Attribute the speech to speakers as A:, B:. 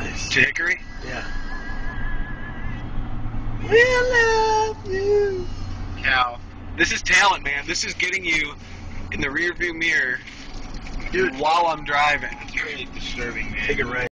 A: Nice.
B: To Hickory?
A: Yeah. We love you.
B: Cal. This is talent, man. This is getting you in the rearview mirror
A: Dude,
B: while I'm driving.
A: it's really disturbing, man.
B: Take it right.